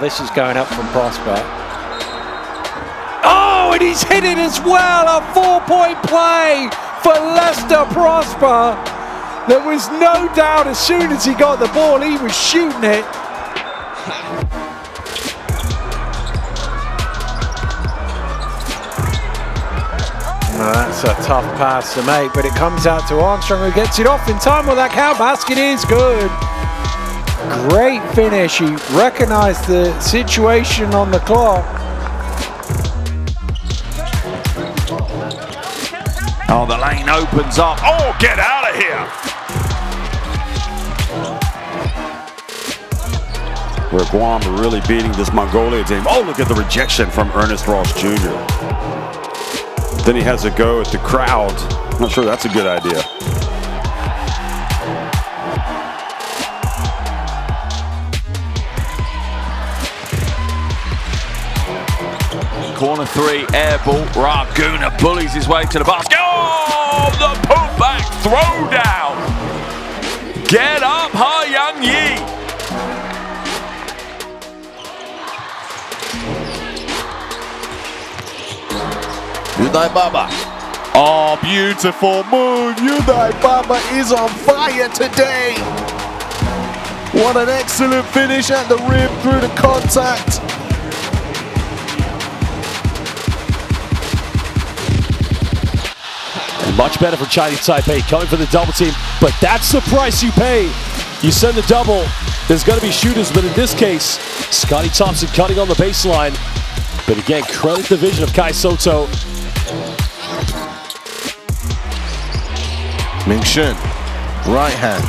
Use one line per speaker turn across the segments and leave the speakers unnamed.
This is going up from Prosper. Oh, and he's hit it as well. A four-point play for Lester Prosper. There was no doubt as soon as he got the ball, he was shooting it. That's a tough pass to make, but it comes out to Armstrong who gets it off in time. Well, that cow basket is good. Great finish. He recognized the situation on the clock.
Oh, the lane opens up. Oh, get out of here. Where Guam are really beating this Mongolia team. Oh, look at the rejection from Earnest Ross Jr. Then he has a go at the crowd. Not sure that's a good idea.
Corner three, air ball. Raguna bullies his way to the basket. Oh, the putback throwdown. Get up, Ha Yungi.
Yudai Baba. Oh, beautiful move. Yudai Baba is on fire today. What an excellent finish at the rim through the contact.
Much better for Chinese Taipei coming for the double team, but that's the price you pay. You send the double, there's going to be shooters, but in this case, Scotty Thompson cutting on the baseline. But again, credit the vision of Kai Sotto.
Ming Shun, right hand.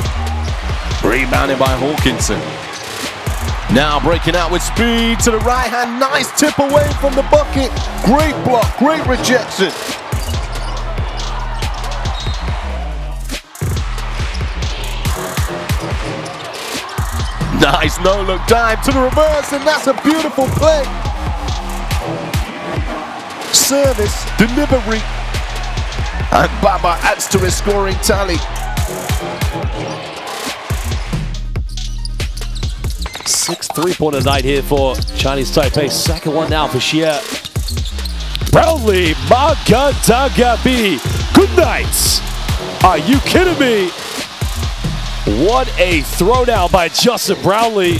Rebounded by Hawkinson. Now breaking out with speed to the right hand. Nice tip away from the bucket. Great block, great rejection. Nice no-look dive to the reverse, and that's a beautiful play. Service, delivery, and Baba adds to his scoring tally.
Six three-pointer night here for Chinese Taipei. Second one now for Xie. Brownlee Magadagabi. Good night. Are you kidding me? What a throwdown by Justin Brownlee.